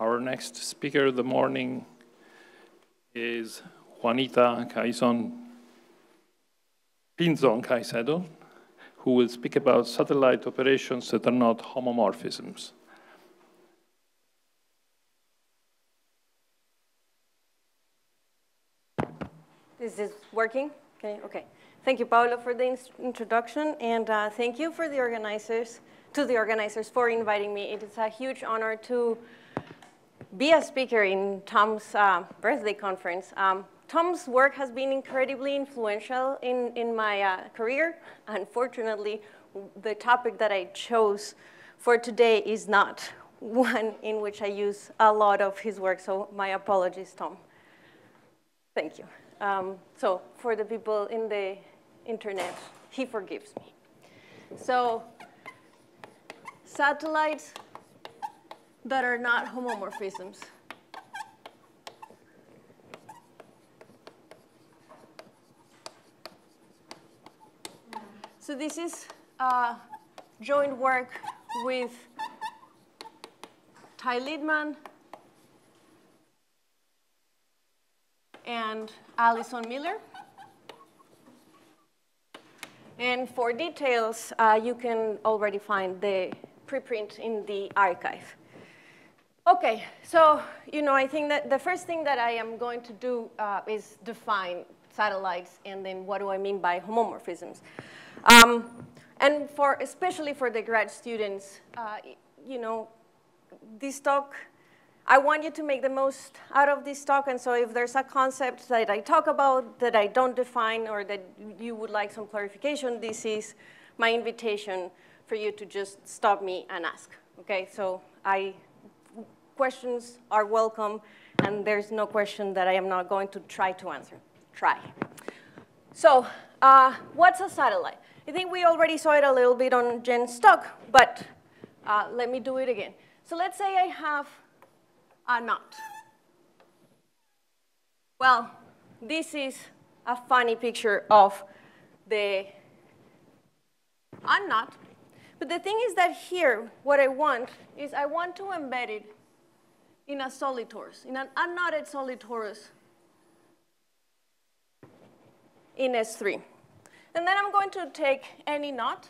Our next speaker of the morning is Juanita Caizon, Pinzon Caicedo, who will speak about satellite operations that are not homomorphisms. This is working? Okay, okay. Thank you, Paulo, for the introduction, and uh, thank you for the organizers, to the organizers for inviting me. It is a huge honor to be a speaker in Tom's uh, birthday conference. Um, Tom's work has been incredibly influential in, in my uh, career. Unfortunately, the topic that I chose for today is not one in which I use a lot of his work, so my apologies, Tom. Thank you. Um, so for the people in the internet, he forgives me. So satellites that are not homomorphisms. So this is uh, joint work with Ty Lidman and Alison Miller. And for details, uh, you can already find the preprint in the arXiv. Okay, so you know, I think that the first thing that I am going to do uh, is define satellites, and then what do I mean by homomorphisms? Um, and for especially for the grad students, uh, you know, this talk I want you to make the most out of this talk, and so if there's a concept that I talk about that I don't define or that you would like some clarification, this is my invitation for you to just stop me and ask, okay? So I, questions are welcome, and there's no question that I am knot going to try to answer. Try. So uh, what's a satellite? I think we already saw it a little bit on Jen's talk, but uh, let me do it again. So let's say I have a not? Well, this is a funny picture of the I'm. But the thing is that here, what I want is I want to embed it in a solid torus, in an unknotted solid torus in S3. And then I'm going to take any knot,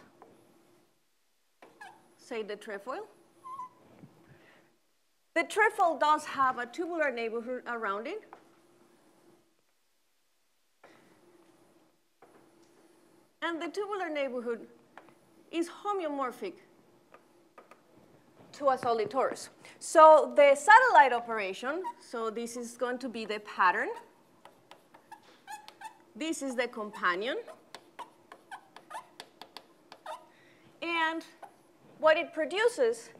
say the trefoil, the trefoil does have a tubular neighborhood around it. And the tubular neighborhood is homeomorphic to a solid torus. So the satellite operation, so this is going to be the pattern. This is the companion. And what it produces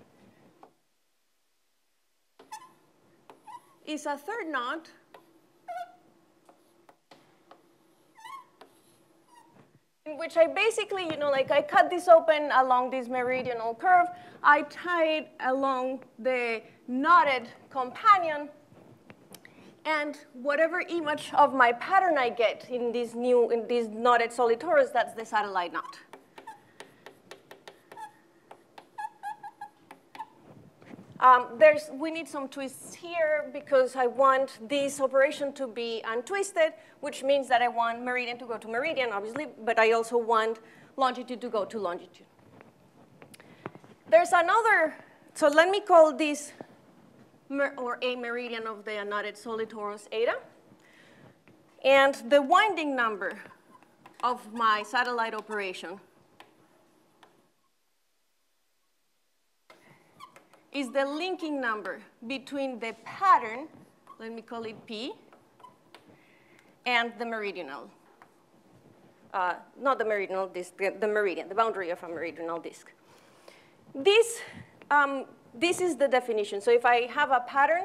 is a third knot in which I basically, you know, like I cut this open along this meridional curve. I tie it along the knotted companion. And whatever image of my pattern I get in this new, in this knotted solid torus, that's the satellite knot. Um, there's, we need some twists here because I want this operation to be untwisted, which means that I want meridian to go to meridian, obviously, but I also want longitude to go to longitude. There's another, so let me call this or a meridian of the knotted solid torus eta. And the winding number of my satellite operation is the linking number between the pattern, let me call it P, and the meridional. Uh, not the meridional disk, the, the, meridian, the boundary of a meridional disk. This, um, this is the definition. So if I have a pattern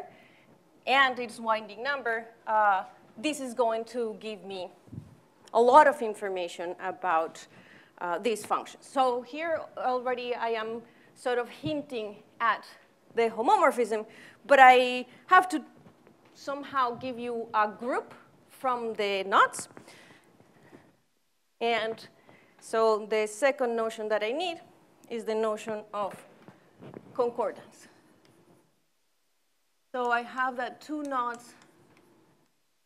and its winding number, uh, this is going to give me a lot of information about uh, these functions. So here already I am sort of hinting at the homomorphism, but I have to somehow give you a group from the knots. And so the second notion that I need is the notion of concordance. So I have that two knots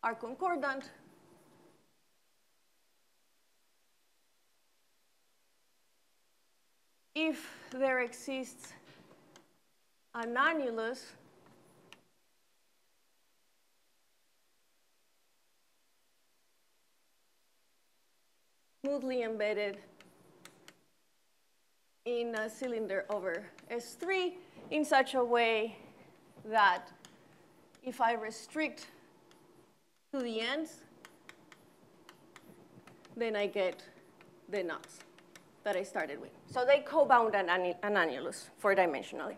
are concordant. If there exists annulus smoothly embedded in a cylinder over S3 in such a way that if I restrict to the ends, then I get the knots that I started with. So they co-bound an, an annulus four-dimensionally.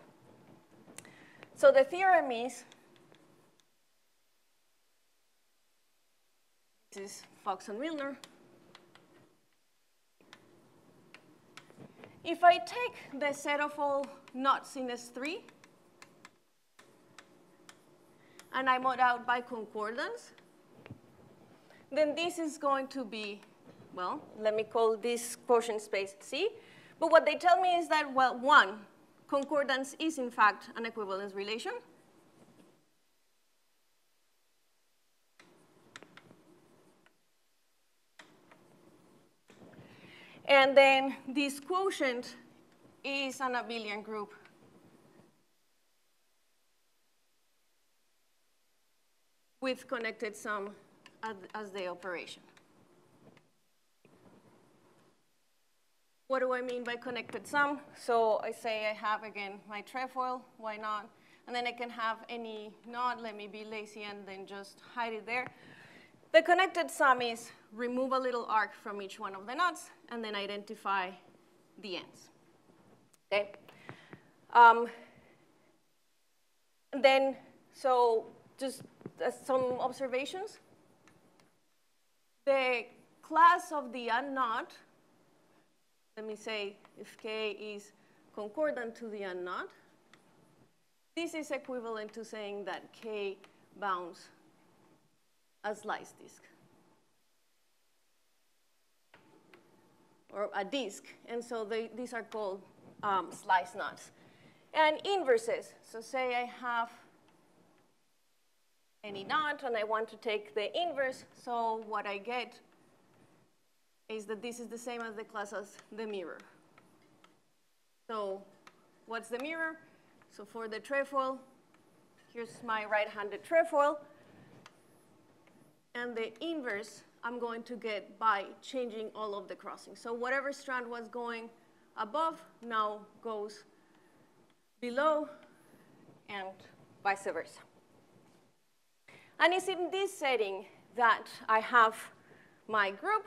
So the theorem is, this is Fox and Milnor. If I take the set of all knots in S3, and I mod out by concordance, then this is going to be, well, let me call this quotient space C. But what they tell me is that, well, one, concordance is in fact an equivalence relation. And then this quotient is an abelian group. with connected sum as the operation. What do I mean by connected sum? So I say I have, again, my trefoil, why not? And then I can have any knot, let me be lazy and then just hide it there. The connected sum is remove a little arc from each one of the knots and then identify the ends. Okay? Um, then, so just uh, some observations. The class of the unknot let me say if K is concordant to the unknot, this is equivalent to saying that K bounds a slice disk. Or a disk, and so they, these are called um, slice knots. And inverses, so say I have any knot and I want to take the inverse, so what I get is that this is the same as the class as the mirror. So what's the mirror? So for the trefoil, here's my right-handed trefoil. And the inverse I'm going to get by changing all of the crossings. So whatever strand was going above now goes below and vice versa. And it's in this setting that I have my group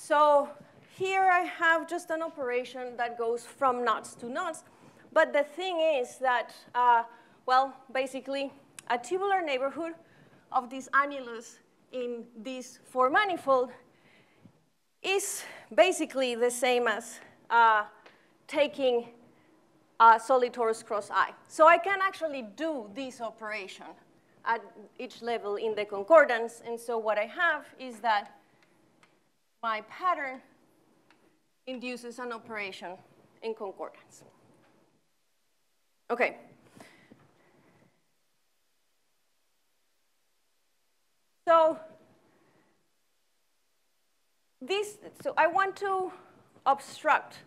so here I have just an operation that goes from knots to knots. But the thing is that, uh, well, basically, a tubular neighborhood of this annulus in this four manifold is basically the same as uh, taking a solid torus cross I. So I can actually do this operation at each level in the concordance. And so what I have is that my pattern induces an operation in concordance. Okay. So this, so I want to obstruct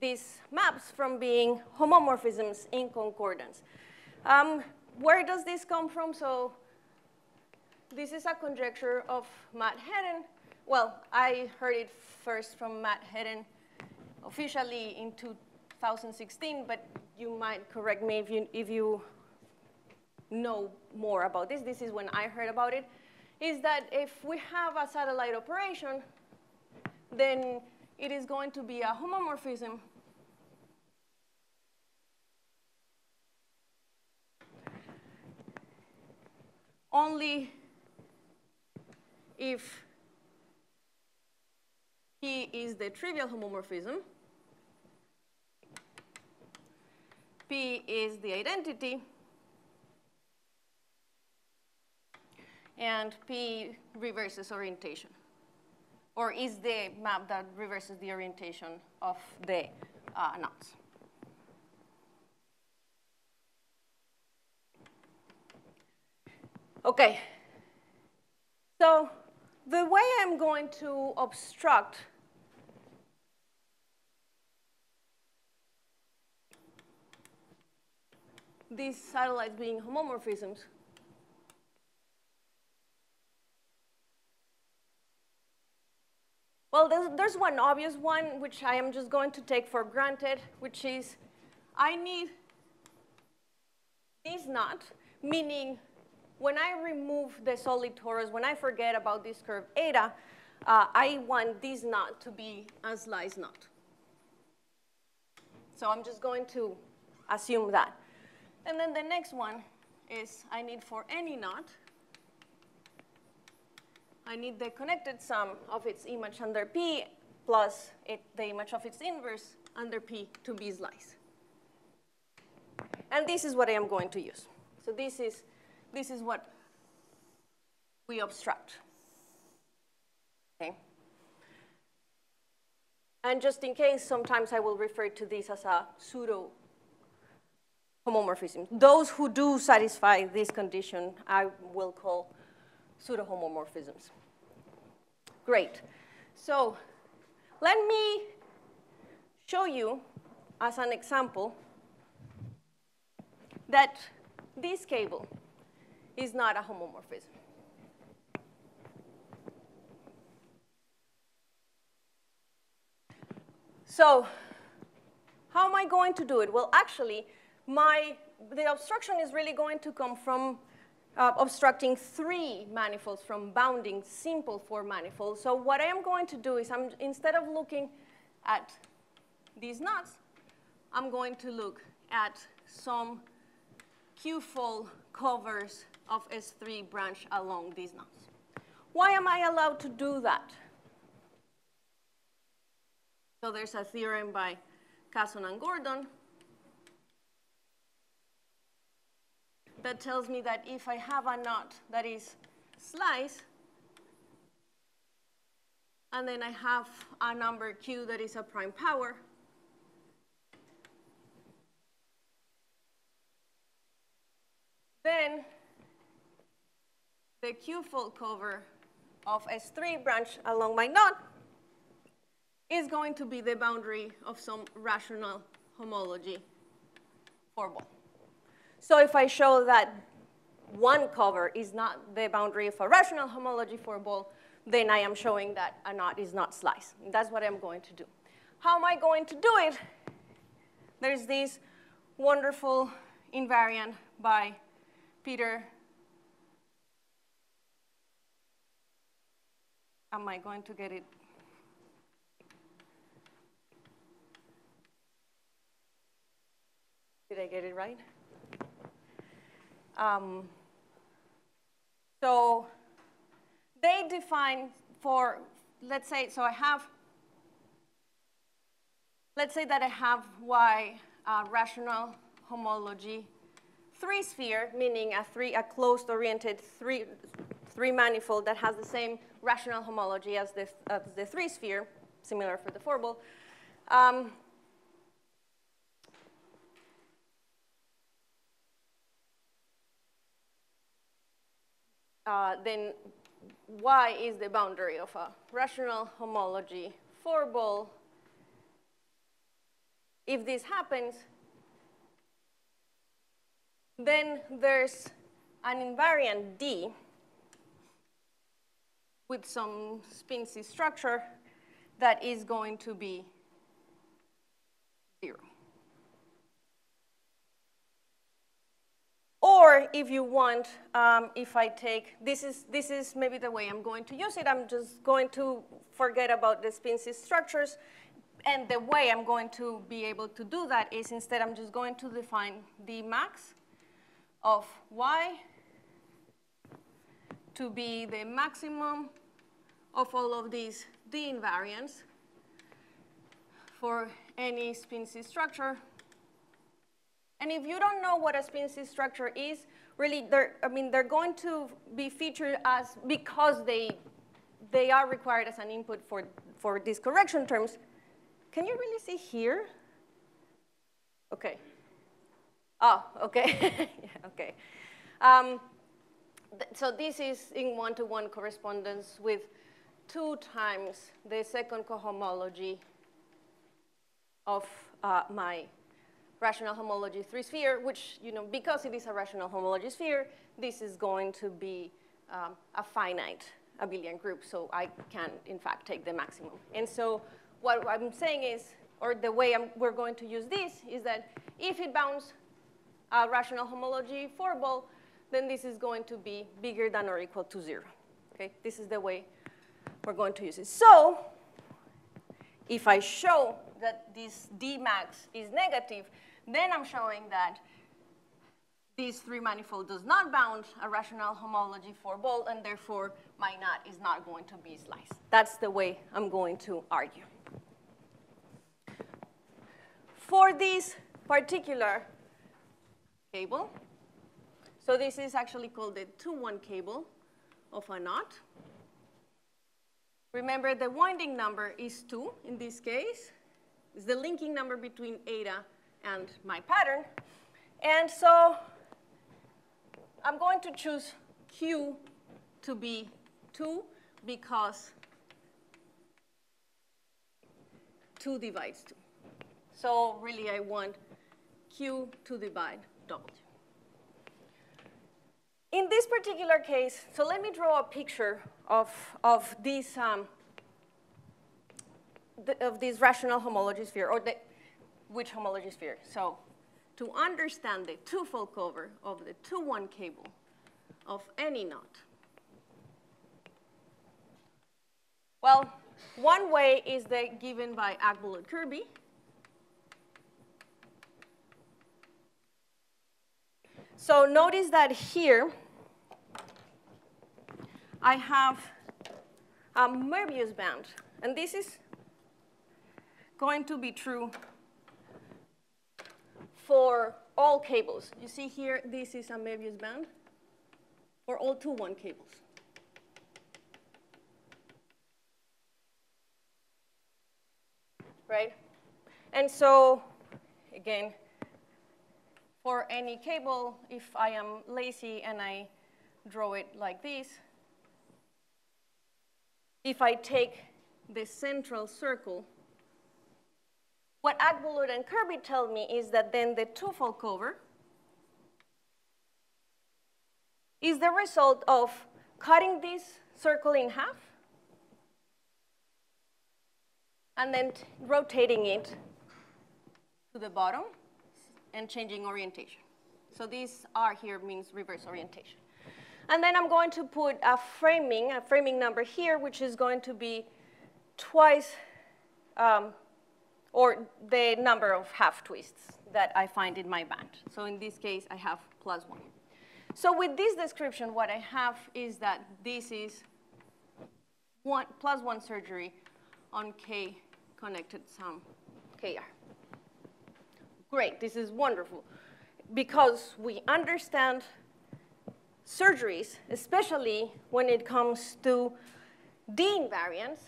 these maps from being homomorphisms in concordance. Um, where does this come from? So this is a conjecture of Matt Hedden. Well, I heard it first from Matt Hedden officially in 2016, but you might correct me if you, if you know more about this. This is when I heard about it, is that if we have a satellite operation, then it is going to be a homomorphism only if P is the trivial homomorphism, P is the identity, and P reverses orientation, or is the map that reverses the orientation of the uh, knots. Okay. So the way I'm going to obstruct these satellites being homomorphisms Well, there's, there's, one obvious one, which I am just going to take for granted, which is I need this knot, meaning when I remove the solid torus, when I forget about this curve eta, uh, I want this knot to be a slice knot. So I'm just going to assume that. And then the next one is I need for any knot, I need the connected sum of its image under P plus it, the image of its inverse under P to be slice. And this is what I am going to use. So this is, this is what we obstruct. Okay. And just in case, sometimes I will refer to this as a pseudo homomorphism. Those who do satisfy this condition, I will call pseudo-homomorphisms. Great. So let me show you as an example that this cable is not a homomorphism. So how am I going to do it? Well, actually, my, the obstruction is really going to come from uh, obstructing three manifolds from bounding simple four manifolds. So what I am going to do is I'm, instead of looking at these knots, I'm going to look at some Q-fold covers of S3 branch along these knots. Why am I allowed to do that? So there's a theorem by Casson and Gordon that tells me that if I have a knot that is slice, and then I have a number q that is a prime power, then the q-fold cover of S3 branch along my knot is going to be the boundary of some rational homology four ball. So if I show that one cover is not the boundary of a rational homology four ball, then I am showing that a knot is not sliced. And that's what I'm going to do. How am I going to do it? There's this wonderful invariant by Peter. Am I going to get it? Did I get it right? Um, so they define for, let's say, so I have, let's say that I have Y uh, rational homology three sphere, meaning a three, a closed oriented three, three manifold that has the same rational homology as the, as the three sphere, similar for the four ball. Um, uh, then Y is the boundary of a rational homology four ball. If this happens, then there's an invariant D with some spin C structure that is going to be zero. Or if you want, um, if I take, this is, this is maybe the way I'm going to use it. I'm just going to forget about the spin C structures. And the way I'm going to be able to do that is instead I'm just going to define the max of y to be the maximum of all of these d invariants for any spin C structure and if you don't know what a spin C structure is, really, they're, I mean, they're going to be featured as, because they, they are required as an input for, for these correction terms. Can you really see here? Okay. Oh, okay. yeah, okay. Um, so this is in one-to-one -one correspondence with two times the second cohomology of uh, my rational homology three sphere, which, you know, because it is a rational homology sphere, this is going to be um, a finite abelian group, so I can, in fact, take the maximum. And so what I'm saying is, or the way I'm, we're going to use this is that if it bounds a rational homology four ball, then this is going to be bigger than or equal to zero. Okay, this is the way we're going to use it. So if I show that this D max is negative, then I'm showing that this three manifold does not bound a rational homology four ball, and therefore my knot is not going to be sliced. That's the way I'm going to argue. For this particular cable, so this is actually called the 2-1 cable of a knot. Remember, the winding number is 2 in this case. It's the linking number between eta and my pattern. And so I'm going to choose Q to be 2 because 2 divides 2. So really, I want Q to divide W. In this particular case, so let me draw a picture of, of this um, the, of this rational homology sphere, or the, which homology sphere? So to understand the two-fold cover of the 2-1 cable of any knot, well, one way is the given by Akbulut-Kirby. So notice that here, I have a Möbius band. And this is going to be true for all cables. You see here, this is a Möbius band for all 2-1 cables. Right? And so, again, for any cable, if I am lazy and I draw it like this, if I take the central circle, what Akbulut and Kirby tell me is that then the two-fold cover is the result of cutting this circle in half and then rotating it to the bottom and changing orientation. So these R here means reverse orientation. And then I'm going to put a framing, a framing number here, which is going to be twice, um, or the number of half twists that I find in my band. So in this case, I have plus one. So with this description, what I have is that this is one, plus one surgery on K connected sum KR. Great, this is wonderful because we understand surgeries, especially when it comes to D invariants,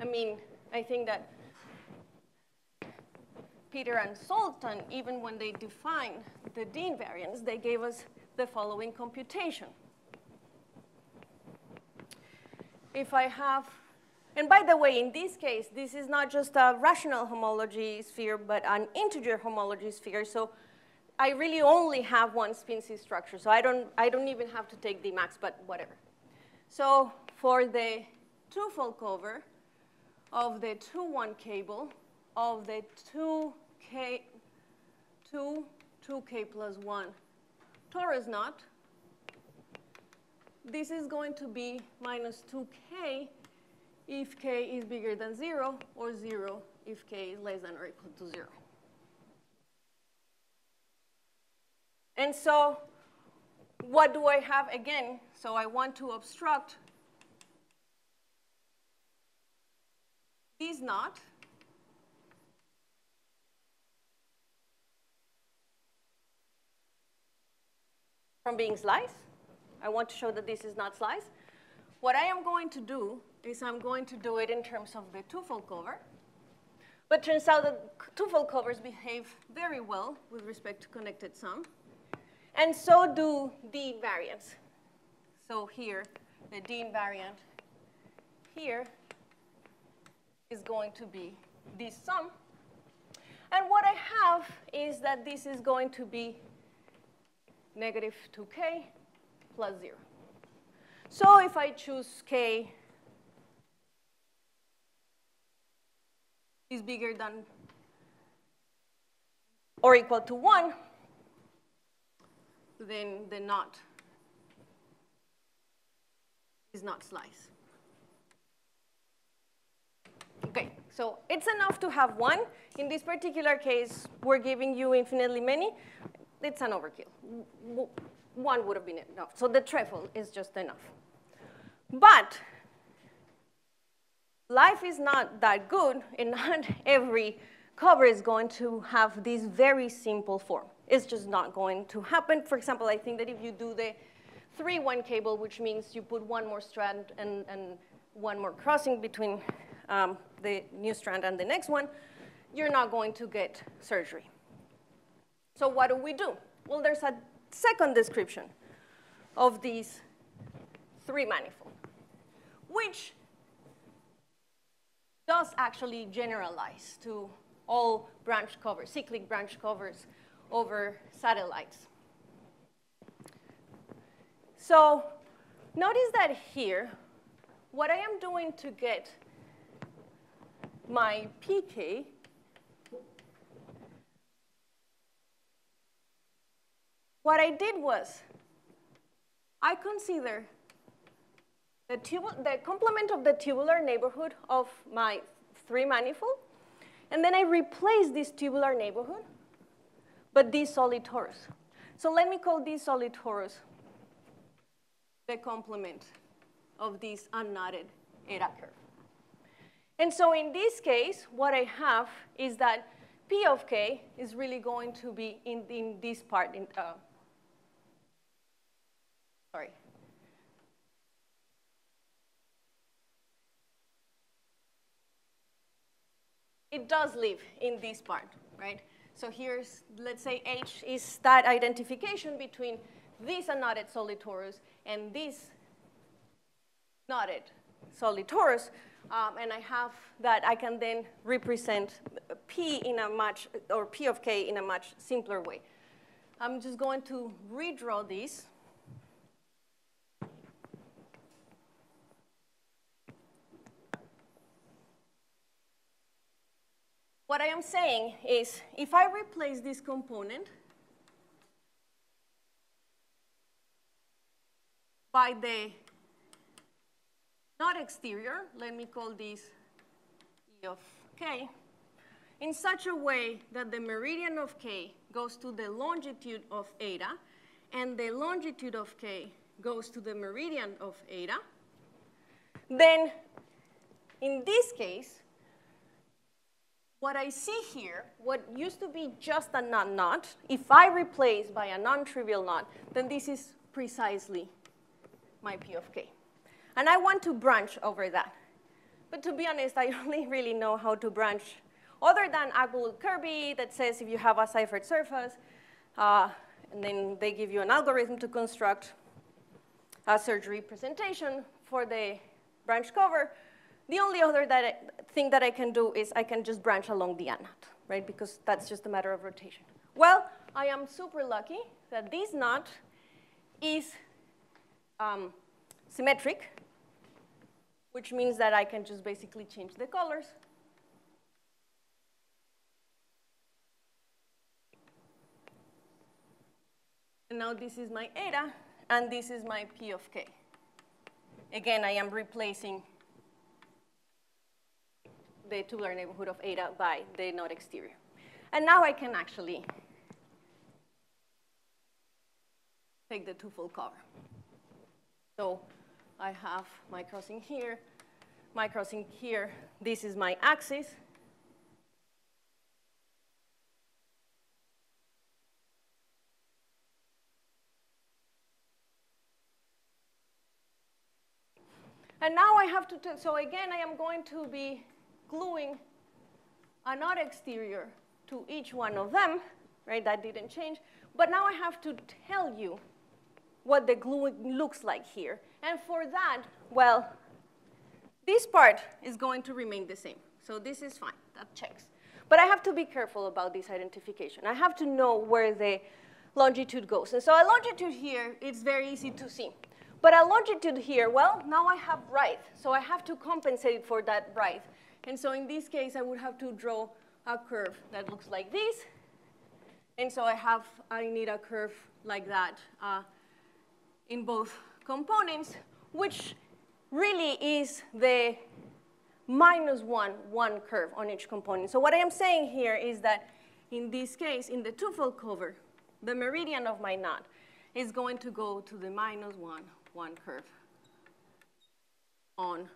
I mean, I think that Peter and Zoltan, even when they defined the D invariants, they gave us the following computation. If I have, and by the way, in this case, this is not just a rational homology sphere, but an integer homology sphere. So I really only have one spin C structure, so I don't, I don't even have to take the max, but whatever. So for the two-fold cover of the 2-1 cable of the 2K, 2, 2K plus 1 torus knot, this is going to be minus 2K if K is bigger than 0, or 0 if K is less than or equal to 0. And so what do I have again? So I want to obstruct this knot. from being sliced. I want to show that this is not sliced. What I am going to do is I'm going to do it in terms of the two-fold cover. But turns out that two-fold covers behave very well with respect to connected sum. And so do the invariants. So here, the D invariant here is going to be this sum. And what I have is that this is going to be negative 2k plus 0. So if I choose k is bigger than or equal to 1, then the knot is not slice. Okay, so it's enough to have one. In this particular case, we're giving you infinitely many. It's an overkill. One would have been enough. So the trefoil is just enough. But life is not that good, and not every cover is going to have this very simple form. It's just not going to happen. For example, I think that if you do the 3-1 cable, which means you put one more strand and, and one more crossing between um, the new strand and the next one, you're not going to get surgery. So what do we do? Well, there's a second description of these three manifold, which does actually generalize to all branch covers, cyclic branch covers over satellites. So notice that here, what I am doing to get my pk what I did was I consider the, the complement of the tubular neighborhood of my three manifold, and then I replace this tubular neighborhood, but this solid torus. So let me call this solid torus the complement of this unknotted eta curve. And so in this case, what I have is that P of k is really going to be in, in this part. In, uh, sorry. It does live in this part, right? So here's, let's say H is that identification between this unknotted solid torus and this knotted solid torus. Um, and I have that I can then represent P in a much, or P of K in a much simpler way. I'm just going to redraw this. What I am saying is if I replace this component by the knot exterior, let me call this E of k, in such a way that the meridian of k goes to the longitude of eta, and the longitude of k goes to the meridian of eta, then in this case, what I see here, what used to be just a knot knot, if I replace by a non-trivial knot, then this is precisely my P of k. And I want to branch over that. But to be honest, I only really know how to branch other than Akbulut-Kirby that says if you have a Seifert surface, uh, and then they give you an algorithm to construct a surgery presentation for the branch cover, the only other that I, thing that I can do is I can just branch along the knot, right? Because that's just a matter of rotation. Well, I am super lucky that this knot is um, symmetric which means that I can just basically change the colors. And now this is my eta, and this is my P of k. Again, I am replacing the tubular neighborhood of eta by the knot exterior. And now I can actually take the twofold cover. So I have my crossing here, my crossing here. This is my axis. And now I have to, so again, I am going to be gluing a knot exterior to each one of them. right? That didn't change. But now I have to tell you what the glue looks like here. And for that, well, this part is going to remain the same. So this is fine, that checks. But I have to be careful about this identification. I have to know where the longitude goes. And so a longitude here, it's very easy to see. But a longitude here, well, now I have right. So I have to compensate for that right. And so in this case, I would have to draw a curve that looks like this. And so I have, I need a curve like that uh, in both components, which really is the minus one, one curve on each component. So what I am saying here is that in this case, in the twofold cover, the meridian of my knot is going to go to the minus one, one curve on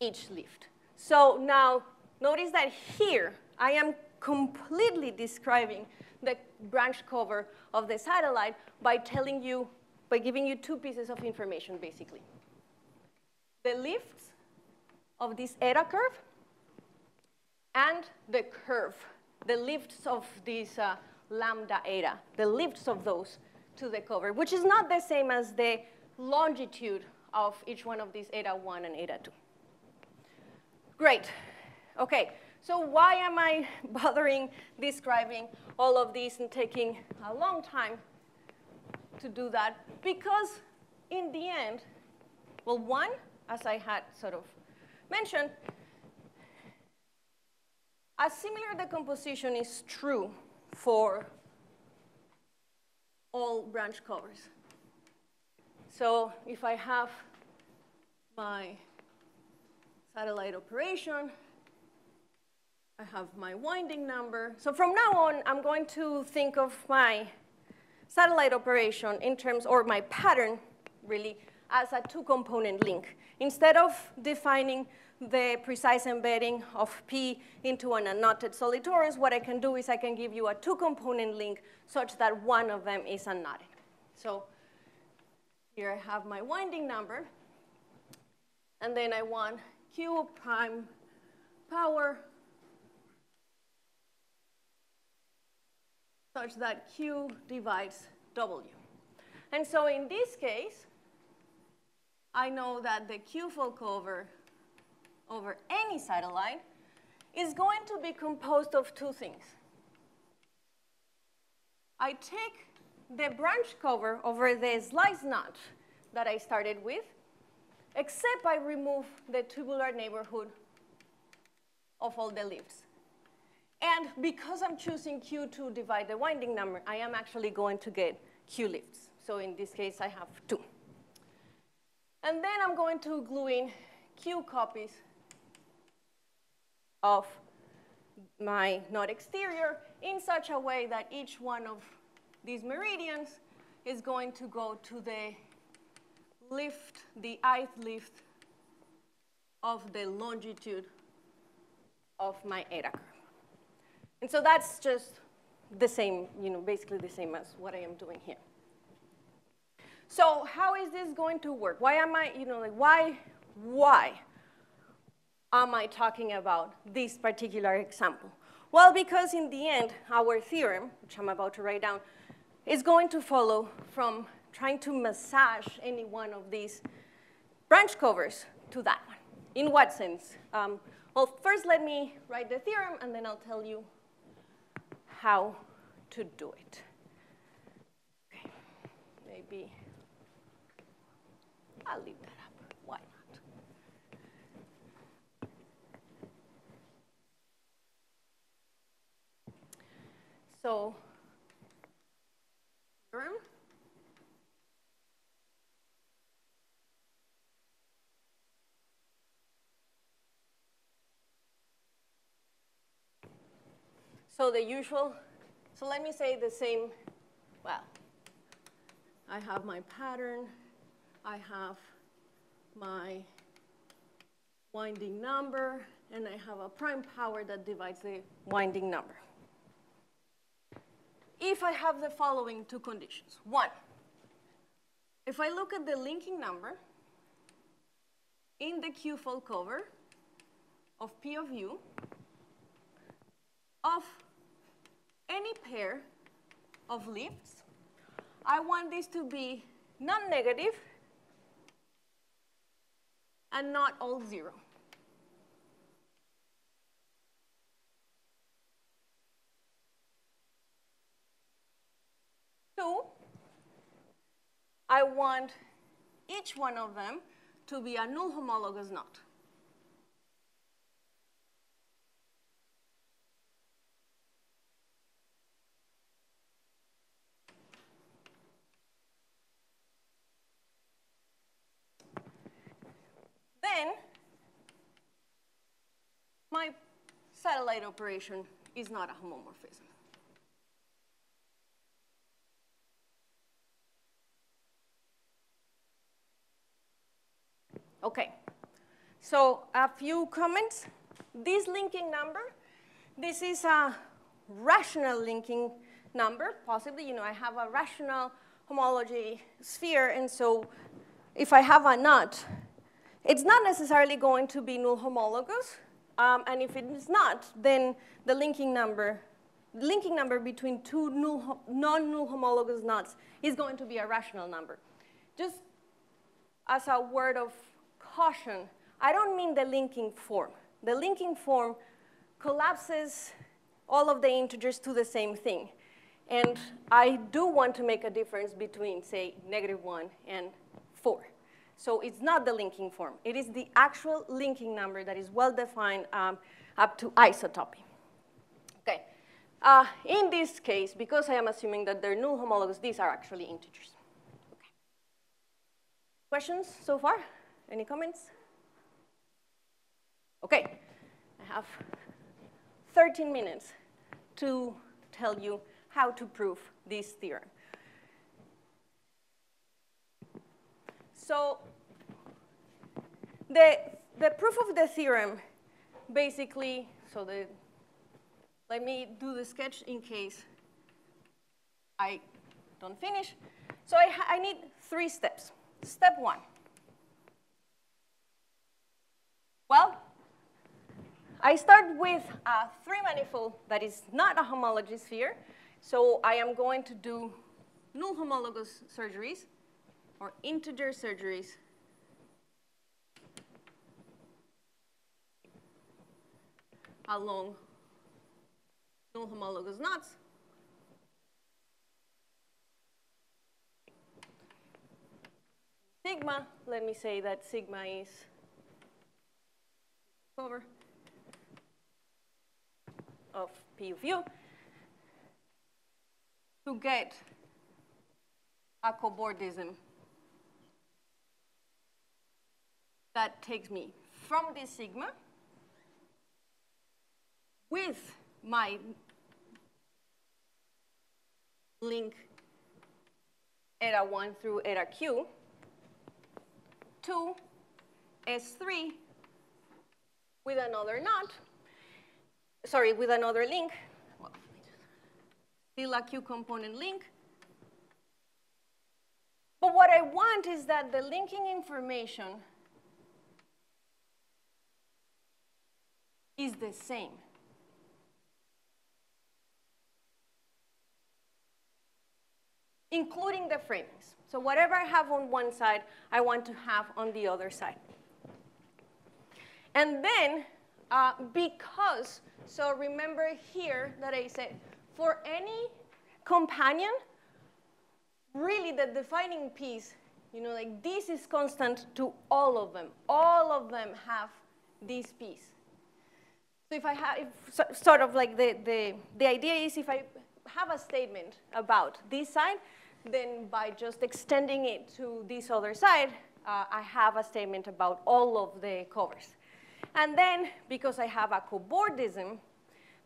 each lift. So now notice that here I am completely describing the branch cover of the satellite by telling you, by giving you two pieces of information basically. The lifts of this eta curve and the curve, the lifts of this uh, lambda eta, the lifts of those to the cover, which is not the same as the longitude of each one of these eta 1 and eta 2. Great. Okay, so why am I bothering describing all of these and taking a long time to do that? Because in the end, well, one, as I had sort of mentioned, a similar decomposition is true for all branch covers. So if I have my satellite operation, I have my winding number. So from now on, I'm going to think of my satellite operation in terms, or my pattern, really, as a two-component link. Instead of defining the precise embedding of P into an unknotted solid torus, what I can do is I can give you a two-component link such that one of them is unknotted. So here I have my winding number, and then I want Q prime power such that Q divides W. And so in this case, I know that the Q-fold cover over any satellite is going to be composed of two things. I take the branch cover over the slice knot that I started with, except I remove the tubular neighborhood of all the lifts. And because I'm choosing Q to divide the winding number, I am actually going to get Q lifts. So in this case, I have two. And then I'm going to glue in Q copies of my knot exterior in such a way that each one of these meridians is going to go to the lift, the ith lift of the longitude of my curve. And so that's just the same, you know, basically the same as what I am doing here. So how is this going to work? Why am I, you know, like why, why am I talking about this particular example? Well, because in the end, our theorem, which I'm about to write down, is going to follow from trying to massage any one of these branch covers to that one. In what sense? Um, well, first let me write the theorem, and then I'll tell you how to do it. Okay. Maybe I'll leave that. Up white so, So the usual, so let me say the same, well, I have my pattern, I have my winding number, and I have a prime power that divides the winding number if I have the following two conditions. One, if I look at the linking number in the Q-fold cover of P of U of any pair of lifts, I want this to be non-negative and not all zero. Two, I want each one of them to be a null homologous knot. Then, my satellite operation is not a homomorphism. Okay, so a few comments. This linking number, this is a rational linking number, possibly. You know, I have a rational homology sphere, and so if I have a knot, it's not necessarily going to be null homologous, um, and if it is not, then the linking number, linking number between two non-null homologous knots is going to be a rational number. Just as a word of caution, I don't mean the linking form. The linking form collapses all of the integers to the same thing. And I do want to make a difference between, say, negative 1 and 4. So it's not the linking form. It is the actual linking number that is well defined um, up to isotopy. Okay. Uh, in this case, because I am assuming that they're null homologous, these are actually integers. Okay. Questions so far? Any comments? Okay. I have 13 minutes to tell you how to prove this theorem. So the, the proof of the theorem basically, so the, let me do the sketch in case I don't finish. So I, I need three steps. Step one. Well, I start with a three-manifold that is not a homologous sphere. So I am going to do null homologous surgeries or integer surgeries along null homologous knots. Sigma, let me say that sigma is over of P of u to get a cobordism that takes me from this sigma with my link eta 1 through eta q to S3 with another knot, sorry, with another link, still a Q component link. But what I want is that the linking information is the same. Including the framings. So whatever I have on one side, I want to have on the other side. And then, uh, because, so remember here that I said, for any companion, really the defining piece, you know, like this is constant to all of them. All of them have this piece. So if I have, if, sort of like the, the, the idea is if I have a statement about this side, then by just extending it to this other side, uh, I have a statement about all of the covers. And then, because I have a cobordism,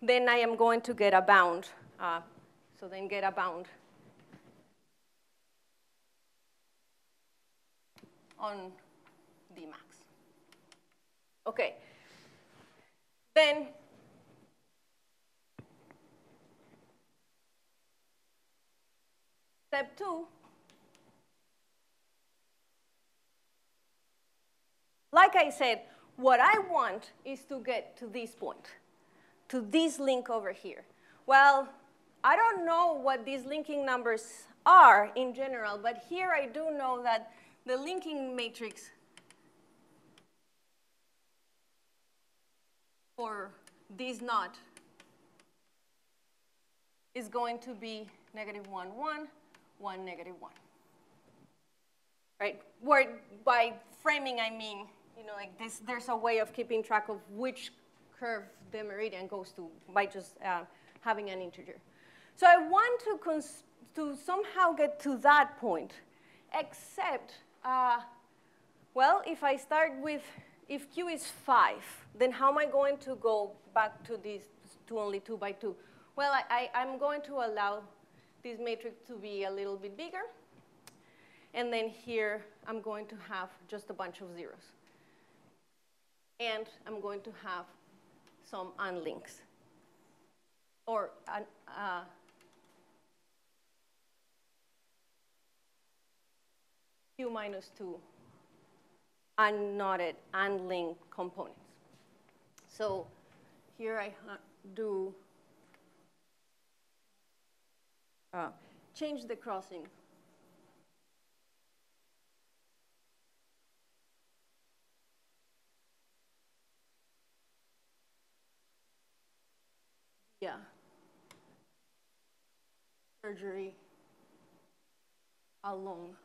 then I am going to get a bound. Uh, so then get a bound on D max. Okay. Then Step two, like I said, what I want is to get to this point, to this link over here. Well, I don't know what these linking numbers are in general, but here I do know that the linking matrix for this knot is going to be negative 1, 1, 1, negative 1. Right? Where by framing, I mean, you know, like this, there's a way of keeping track of which curve the meridian goes to by just uh, having an integer. So I want to, to somehow get to that point, except, uh, well, if I start with, if q is 5, then how am I going to go back to this, to only 2 by 2? Well, I, I, I'm going to allow this matrix to be a little bit bigger. And then here, I'm going to have just a bunch of zeros. And I'm going to have some unlinks. Or uh, q minus 2 unknotted, unlinked components. So here I do uh, change the crossing. Yeah. Surgery along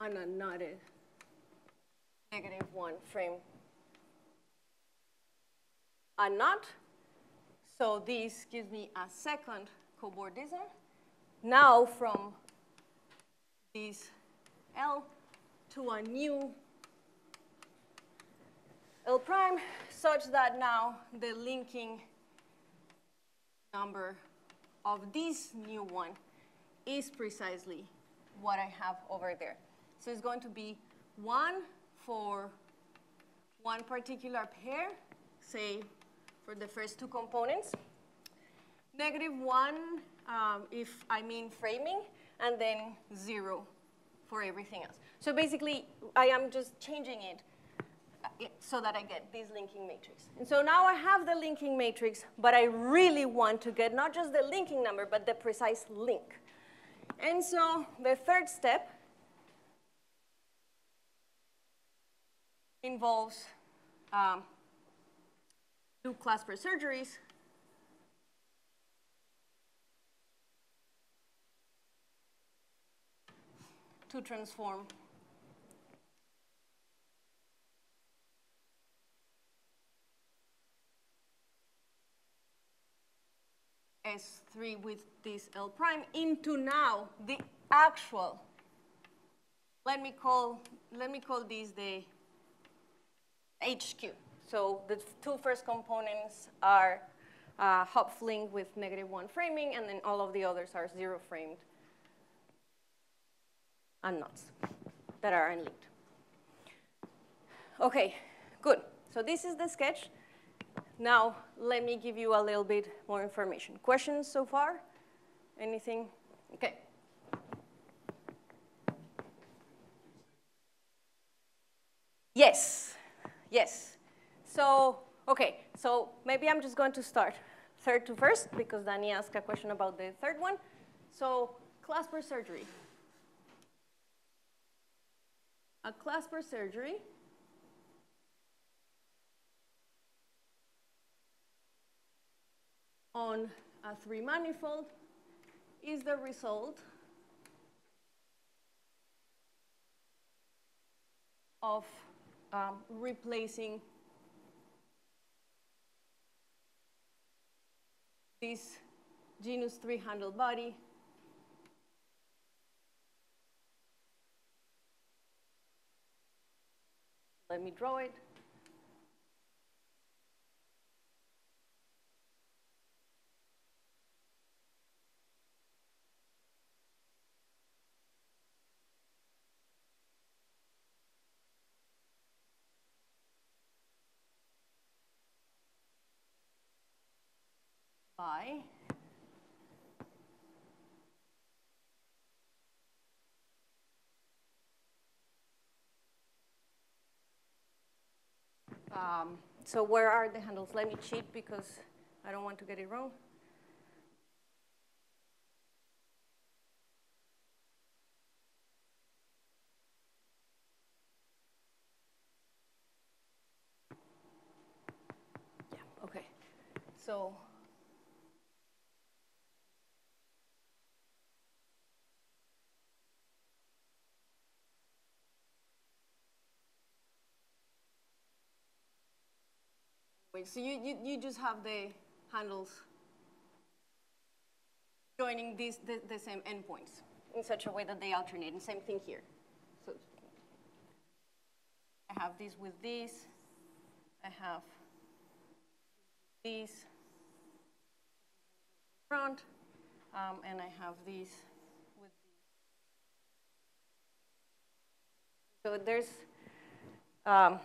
on a knotted negative one frame. A knot so this gives me a second cobordism. Now from this L to a new L prime, such that now the linking number of this new one is precisely what I have over there. So it's going to be one for one particular pair, say for the first two components. Negative 1 um, if I mean framing, and then 0 for everything else. So basically, I am just changing it uh, so that I get this linking matrix. And so now I have the linking matrix, but I really want to get not just the linking number, but the precise link. And so the third step involves um, do clasper surgeries, to transform. S3 with this L prime into now the actual, let me call, let me call this the HQ. So the two first components are uh, Hopf-Link with negative one framing, and then all of the others are zero framed and knots that are unlinked. Okay, good. So this is the sketch. Now, let me give you a little bit more information. Questions so far? Anything? Okay. Yes, yes. So, okay, so maybe I'm just going to start third to first because Danny asked a question about the third one. So, clasper surgery. A clasper surgery on a three manifold is the result of um, replacing this genus 3 handle body Let me draw it. By um, so where are the handles? Let me cheat because I don't want to get it wrong. Yeah, okay. So Wait, so you, you, you just have the handles joining these, the, the same endpoints in such a way that they alternate, and same thing here. So I have this with this, I have these front, um, and I have these with these. So there's, um,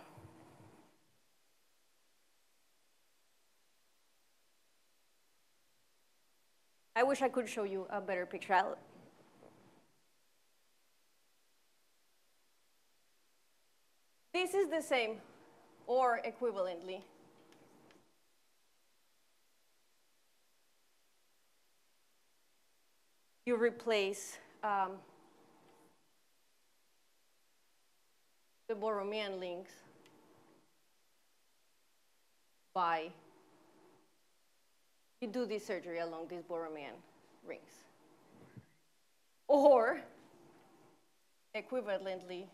I wish I could show you a better picture. I'll, this is the same or equivalently. You replace um, the Borromean links by you do this surgery along these Borromean rings. Or, equivalently,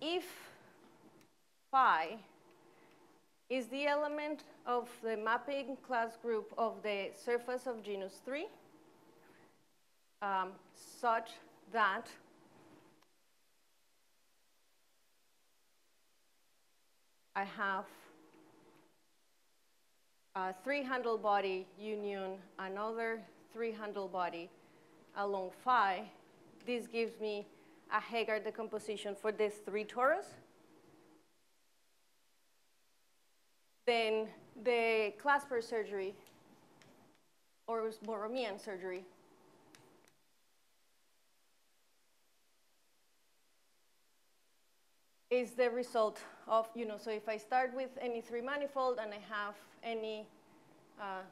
if phi is the element of the mapping class group of the surface of genus 3, um, such that I have a three handle body union, another three handle body along phi. This gives me a Heegaard decomposition for these three torus. Then the clasper surgery or Borromean surgery is the result of, you know, so if I start with any three manifold and I have any uh,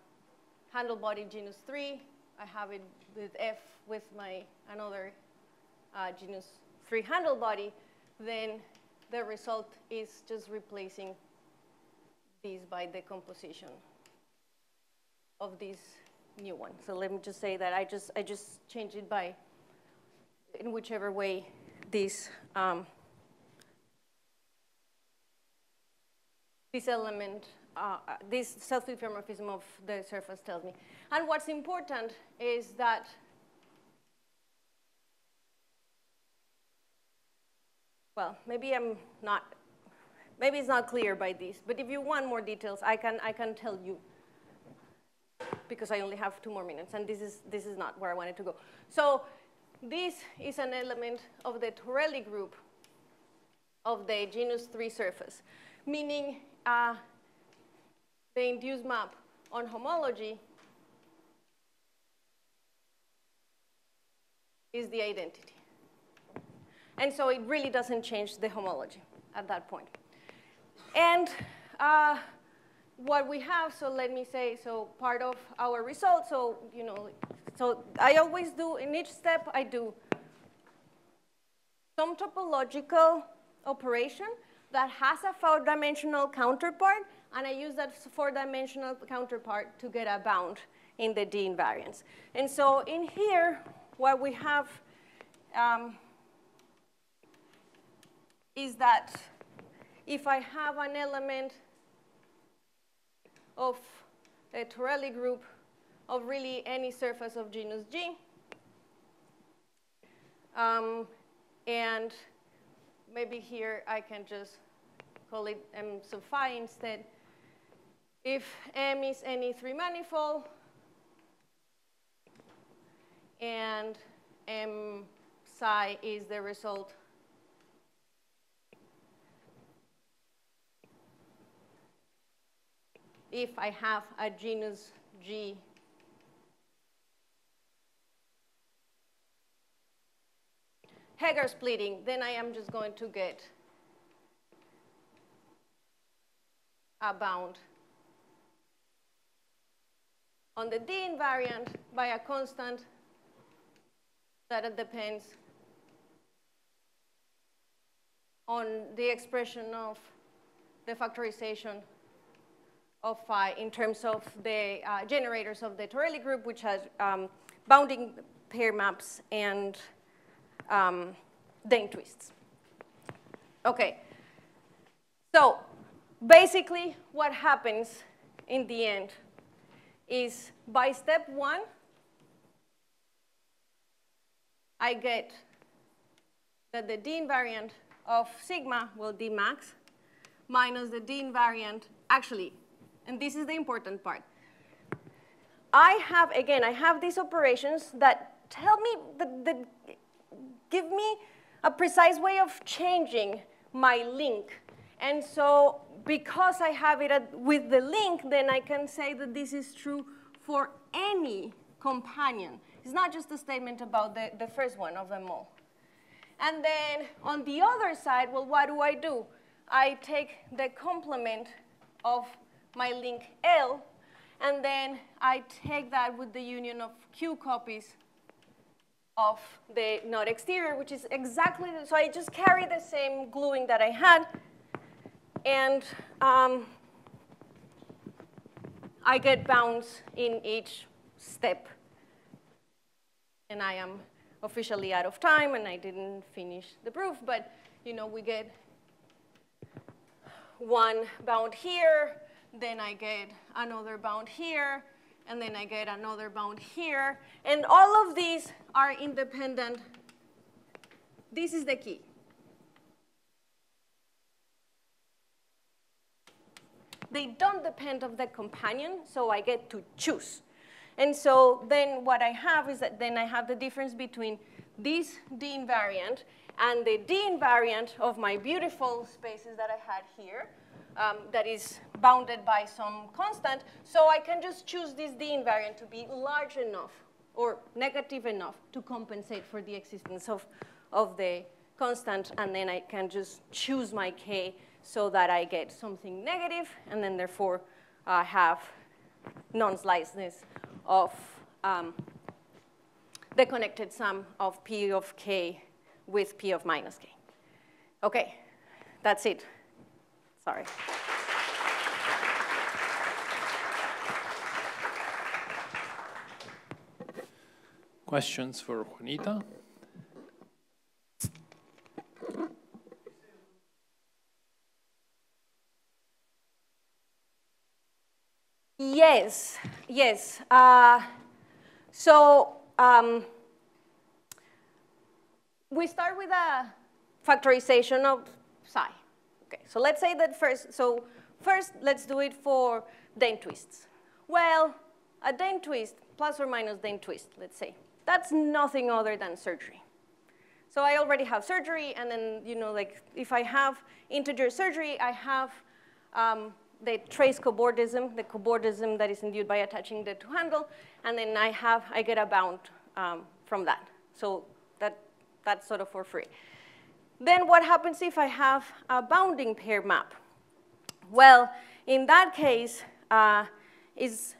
handle body genus three, I have it with F with my another uh, genus three handle body, then the result is just replacing these by the composition of this new one. So let me just say that I just, I just changed it by, in whichever way these um, this element, uh, this self-diffeomorphism of the surface tells me. And what's important is that well, maybe I'm not, maybe it's not clear by this, but if you want more details, I can, I can tell you because I only have two more minutes, and this is, this is not where I wanted to go. So this is an element of the Torelli group of the genus 3 surface, meaning uh, the induced map on homology is the identity. And so it really doesn't change the homology at that point. And uh, what we have, so let me say, so part of our result, so, you know, so I always do, in each step, I do some topological operation that has a four-dimensional counterpart, and I use that four-dimensional counterpart to get a bound in the D invariants. And so in here, what we have um, is that if I have an element of a Torelli group of really any surface of genus G, um, and maybe here I can just call it um, M sub phi instead. If M is any three manifold, and M psi is the result if I have a genus G Heegaard splitting, then I am just going to get a bound. On the D invariant by a constant that depends on the expression of the factorization of phi in terms of the uh, generators of the Torelli group, which has um, bounding pair maps and um, Dehn twists. Okay, so basically what happens in the end is by step one, I get that the D invariant of sigma, well, D max, minus the D invariant, actually, and this is the important part. I have, again, I have these operations that tell me, that give me a precise way of changing my link. And so because I have it with the link, then I can say that this is true for any companion. It's not just a statement about the, the first one of them all. And then on the other side, well, what do I do? I take the complement of my link L, and then I take that with the union of Q copies of the knot exterior, which is exactly, the, so I just carry the same gluing that I had, and um, I get bounds in each step. And I am officially out of time, and I didn't finish the proof, but you know, we get one bound here, then I get another bound here, and then I get another bound here. And all of these are independent. This is the key. They don't depend on the companion, so I get to choose. And so then what I have is that then I have the difference between this D invariant and the D invariant of my beautiful spaces that I had here um, that is bounded by some constant. So I can just choose this D invariant to be large enough or negative enough to compensate for the existence of, of the constant. And then I can just choose my K so that I get something negative, and then therefore I have non-sliceness of um, the connected sum of P of K with P of minus K. Okay, that's it. Sorry. Questions for Juanita? Yes, yes. Uh, so um, we start with a factorization of psi. Okay, so let's say that first, so first let's do it for Dehn twists. Well, a Dehn twist, plus or minus Dehn twist, let's say, that's nothing other than surgery. So I already have surgery, and then, you know, like, if I have integer surgery, I have um, the trace cobordism, the cobordism that is induced by attaching the two handle, and then I have, I get a bound um, from that. So that, that's sort of for free. Then what happens if I have a bounding pair map? Well, in that case, uh, is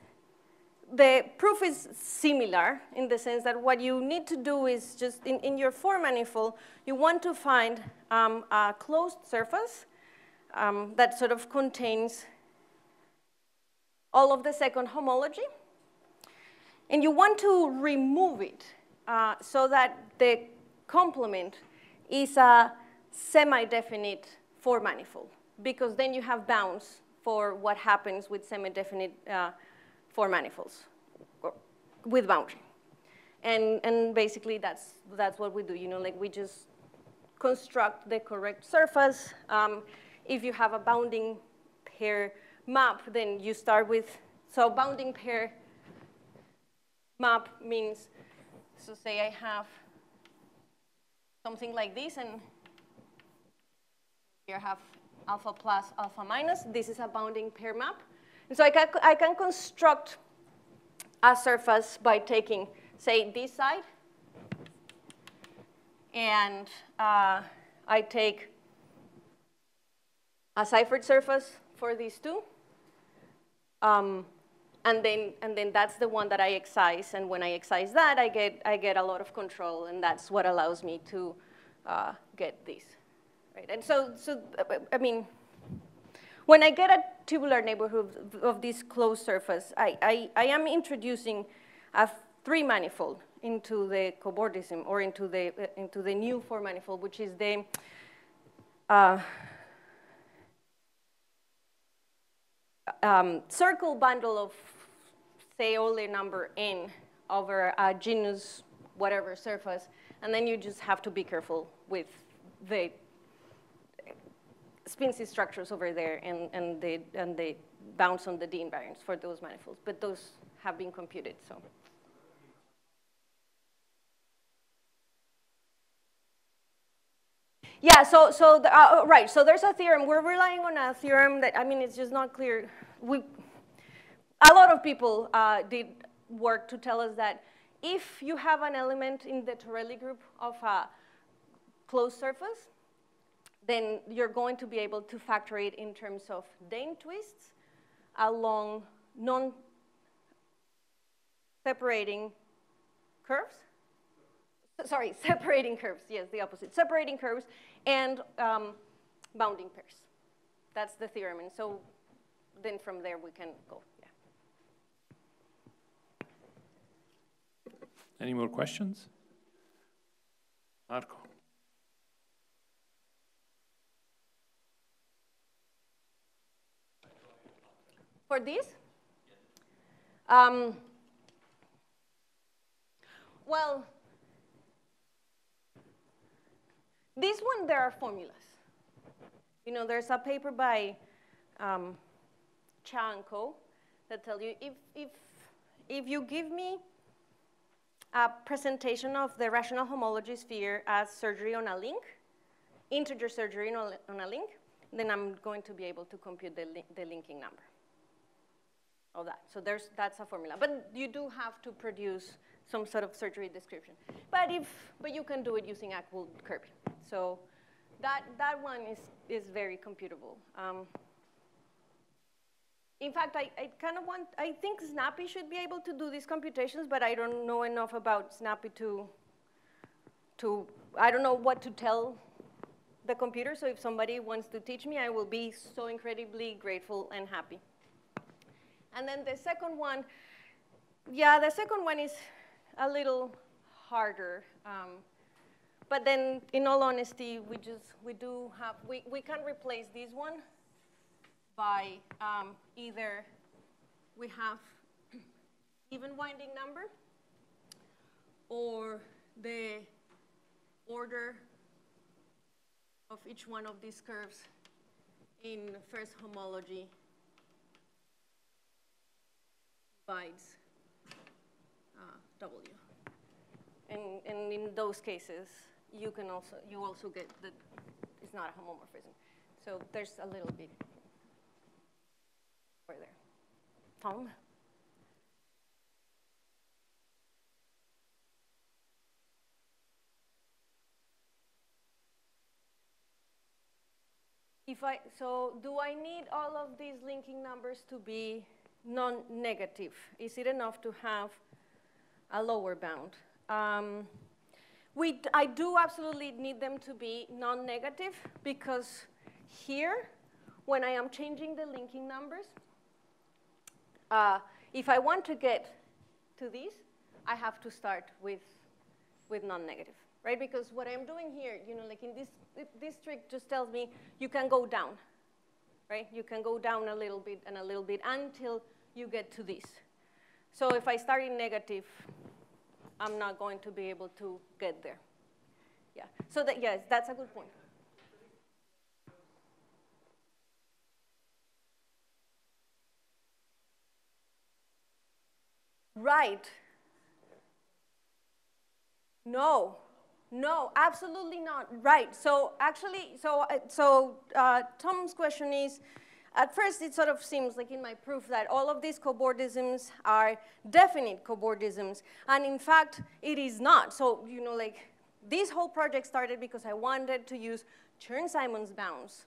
the proof is similar in the sense that what you need to do is just in, in your four manifold, you want to find um, a closed surface um, that sort of contains all of the second homology. And you want to remove it uh, so that the complement is a semi-definite four manifold, because then you have bounds for what happens with semi-definite uh, four manifolds with boundary. And, and basically that's, that's what we do, you know, like we just construct the correct surface. Um, if you have a bounding pair map, then you start with, so bounding pair map means, so say I have something like this, and here have alpha plus, alpha minus. This is a bounding pair map. And so I can, I can construct a surface by taking, say, this side, and uh, I take a Seifert surface for these two, Um, and then, and then that's the one that I excise, and when I excise that, I get, I get a lot of control, and that's what allows me to uh, get this, right? And so, so, I mean, when I get a tubular neighborhood of this closed surface, I, I, I am introducing a three manifold into the cobordism, or into the, into the new four manifold, which is the, uh, um, circle bundle of say Euler number n over a genus whatever surface, and then you just have to be careful with the spin-C structures over there and, and, the, and the bounds on the D invariants for those manifolds, but those have been computed, so. Yeah, so, so the, uh, uh, right, so there's a theorem. We're relying on a theorem that, I mean, it's just not clear. We, a lot of people uh, did work to tell us that if you have an element in the Torelli group of a closed surface, then you're going to be able to factor it in terms of Dehn twists along non-separating curves. Sorry, separating curves, yes, the opposite. Separating curves and um, bounding pairs. That's the theorem, and so then from there we can go. Any more questions? Marco. For this? Um, well, this one, there are formulas. You know, there's a paper by um, Cha and Ko that tell you if, if, if you give me a presentation of the rational homology sphere as surgery on a link, integer surgery on a link, then I'm going to be able to compute the, li the linking number of that. So there's, that's a formula. But you do have to produce some sort of surgery description. But, if, but you can do it using Ach-Wood curve. So that, that one is, is very computable. Um, in fact, I, I kind of want, I think SnapPy should be able to do these computations, but I don't know enough about SnapPy to, to, I don't know what to tell the computer, so if somebody wants to teach me, I will be so incredibly grateful and happy. And then the second one, yeah, the second one is a little harder. Um, but then, in all honesty, we just, we do have, we, we can replace this one by um, either we have even winding number or the order of each one of these curves in first homology divides uh, W. And, and in those cases, you can also, you also get that it's not a homomorphism. So there's a little bit over there. Tom? If I, so do I need all of these linking numbers to be non-negative? Is it enough to have a lower bound? Um, we, I do absolutely need them to be non-negative because here, when I am changing the linking numbers, uh, if I want to get to these, I have to start with, with non-negative, right? Because what I'm doing here, you know, like in this, this trick just tells me you can go down, right? You can go down a little bit and a little bit until you get to this. So if I start in negative, I'm not going to be able to get there. Yeah, so that, yes, that's a good point. Right. No, no, absolutely not. Right. So actually, so uh, so uh, Tom's question is, at first it sort of seems like in my proof that all of these cobordisms are definite cobordisms, and in fact it is not. So you know, like this whole project started because I wanted to use Chern-Simons bounds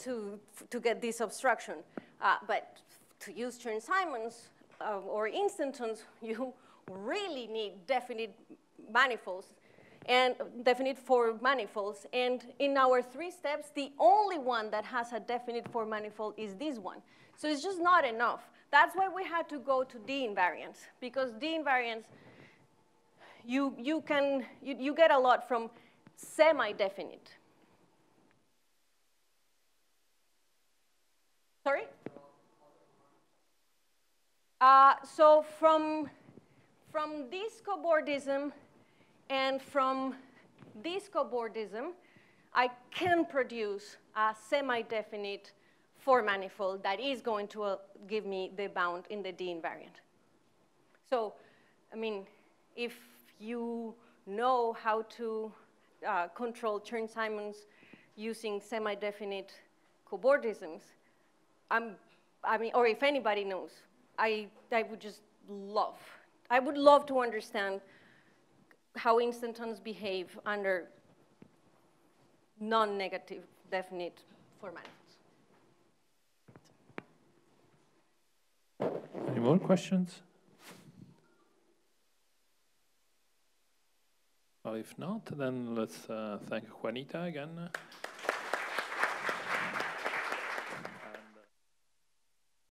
to to get this obstruction, uh, but to use Chern-Simons or instantons, you really need definite manifolds and definite four manifolds. And in our three steps, the only one that has a definite four manifold is this one. So it's just not enough. That's why we had to go to D invariants, because D invariants, you, you, can, you, you get a lot from semi-definite. Sorry? Uh, so from, from this cobordism and from this cobordism, I can produce a semi-definite four manifold that is going to uh, give me the bound in the D invariant. So, I mean, if you know how to uh, control Chern-Simons using semi-definite cobordisms, I'm, I mean, or if anybody knows, I, I would just love, I would love to understand how instantons behave under non-negative definite four. Any more questions? Well, if not, then let's uh, thank Juanita again.